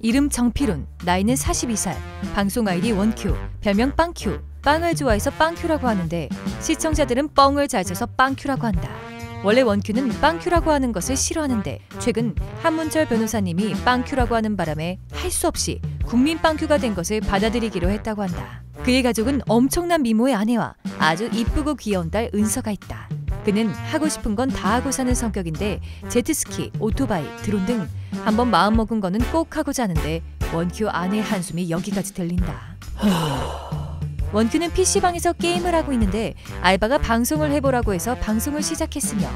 이름 정필훈, 나이는 42살, 방송 아이디 원큐, 별명 빵큐. 빵을 좋아해서 빵큐라고 하는데 시청자들은 뻥을 잘 쳐서 빵큐라고 한다. 원래 원큐는 빵큐라고 하는 것을 싫어하는데 최근 한문철 변호사님이 빵큐라고 하는 바람에 할 수 없이 국민 빵큐가 된 것을 받아들이기로 했다고 한다. 그의 가족은 엄청난 미모의 아내와 아주 이쁘고 귀여운 딸 은서가 있다. 그는 하고 싶은 건 다 하고 사는 성격인데 제트스키, 오토바이, 드론 등 한번 마음먹은 거는 꼭 하고자 하는데 원큐 아내 한숨이 여기까지 들린다. 원큐는 PC방에서 게임을 하고 있는데 알바가 방송을 해보라고 해서 방송을 시작했으며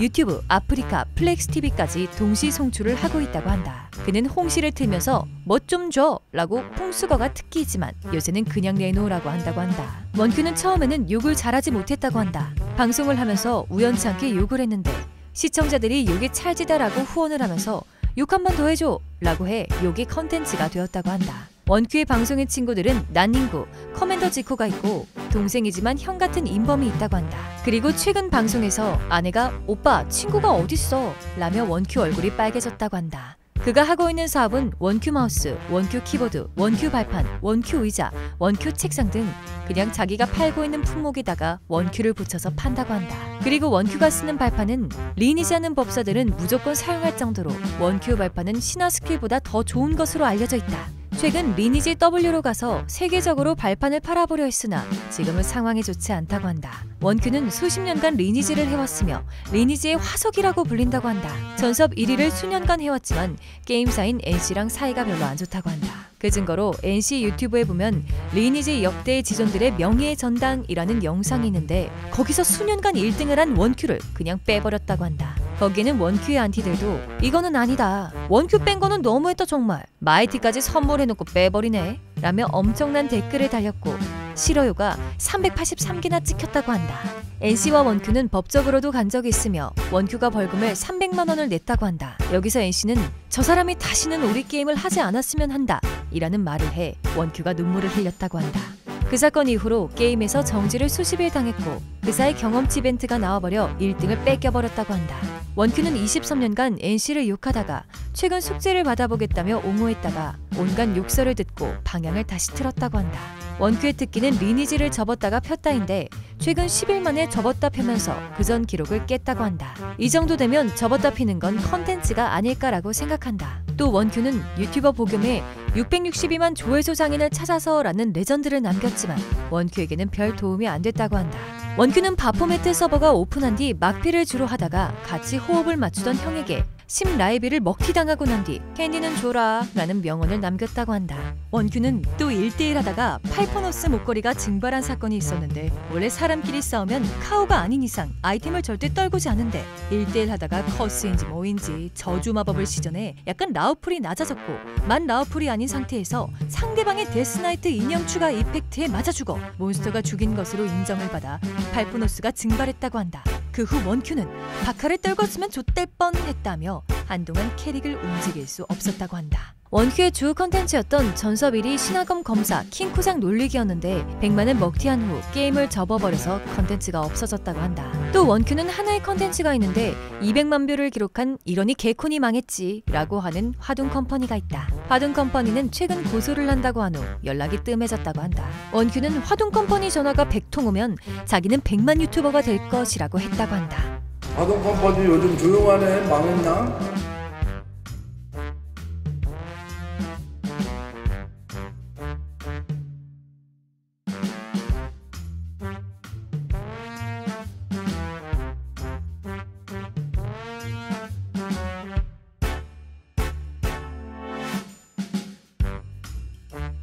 유튜브, 아프리카, 플렉스 TV까지 동시 송출을 하고 있다고 한다. 그는 홍시를 틀면서 뭐 좀 줘! 라고 풍수거가 특기이지만 요새는 그냥 내놓으라고 한다고 한다. 원큐는 처음에는 욕을 잘하지 못했다고 한다. 방송을 하면서 우연찮게 욕을 했는데 시청자들이 욕이 찰지다라고 후원을 하면서 욕 한 번 더 해줘! 라고 해 욕이 컨텐츠가 되었다고 한다. 원큐의 방송인 친구들은 난닝구, 커맨더 지코가 있고 동생이지만 형 같은 인범이 있다고 한다. 그리고 최근 방송에서 아내가 오빠 친구가 어딨어? 라며 원큐 얼굴이 빨개졌다고 한다. 그가 하고 있는 사업은 원큐 마우스, 원큐 키보드, 원큐 발판, 원큐 의자, 원큐 책상 등 그냥 자기가 팔고 있는 품목에다가 원큐를 붙여서 판다고 한다. 그리고 원큐가 쓰는 발판은 리니지 하는 법사들은 무조건 사용할 정도로 원큐 발판은 신화 스킬보다 더 좋은 것으로 알려져 있다. 최근 리니지 W로 가서 세계적으로 발판을 팔아보려 했으나 지금은 상황이 좋지 않다고 한다. 원큐는 수십 년간 리니지를 해왔으며 리니지의 화석이라고 불린다고 한다. 전섭 1위를 수년간 해왔지만 게임사인 NC랑 사이가 별로 안 좋다고 한다. 그 증거로 NC 유튜브에 보면 리니지 역대 지존들의 명예의 전당이라는 영상이 있는데 거기서 수년간 1등을 한 원큐를 그냥 빼버렸다고 한다. 거기에는 원큐의 안티들도 이거는 아니다. 원큐 뺀 거는 너무했다 정말. 마이티까지 선물해놓고 빼버리네. 라며 엄청난 댓글을 달렸고 싫어요가 383개나 찍혔다고 한다. NC와 원큐는 법적으로도 간 적이 있으며 원큐가 벌금을 300만 원을 냈다고 한다. 여기서 NC는 저 사람이 다시는 우리 게임을 하지 않았으면 한다. 이라는 말을 해 원큐가 눈물을 흘렸다고 한다. 그 사건 이후로 게임에서 정지를 수십일 당했고 그 사이 경험치 이벤트가 나와버려 1등을 뺏겨버렸다고 한다. 원큐는 23년간 NC를 욕하다가 최근 숙제를 받아보겠다며 옹호했다가 온갖 욕설을 듣고 방향을 다시 틀었다고 한다. 원큐의 특기는 리니지를 접었다가 폈다인데 최근 10일 만에 접었다 펴면서 그전 기록을 깼다고 한다. 이 정도 되면 접었다 피는 건 컨텐츠가 아닐까라고 생각한다. 또 원큐는 유튜버 복음에 662만 조회수 장인을 찾아서라는 레전드를 남겼지만 원큐에게는 별 도움이 안 됐다고 한다. 원큐는 바포메트 서버가 오픈한 뒤 막피를 주로 하다가 같이 호흡을 맞추던 형에게 심 라이비를 먹튀당하고 난 뒤 캔디는 줘라 라는 명언을 남겼다고 한다. 원큐는 또 1대1 하다가 파이퍼노스 목걸이가 증발한 사건이 있었는데 원래 사람끼리 싸우면 카오가 아닌 이상 아이템을 절대 떨구지 않는데 1대1 하다가 curse인지 뭐인지 저주 마법을 시전해 약간 lawful이 낮아졌고 만 lawful이 아닌 상태에서 상대방의 데스나이트 인형 추가 effect에 맞아 죽어 몬스터가 죽인 것으로 인정을 받아 파이퍼노스가 증발했다고 한다. 그 후 원큐는 바카를 떨궜으면 좆될 뻔했다며 한동안 캐릭을 움직일 수 없었다고 한다. 원큐의 주 컨텐츠였던 전섭 1위 신화검 검사 킹쿠장 놀리기였는데 100만을 먹튀한 후 게임을 접어버려서 컨텐츠가 없어졌다고 한다. 또 원큐는 하나의 컨텐츠가 있는데 200만 뷰를 기록한 이러니 개콘이 망했지 라고 하는 화둥 컴퍼니가 있다. 화둥 컴퍼니는 최근 고소를 한다고 한 후 연락이 뜸해졌다고 한다. 원큐는 화둥 컴퍼니 전화가 100통 오면 자기는 100만 유튜버가 될 것이라고 했다고 한다. 화둥 컴퍼니 요즘 조용하네 망했나?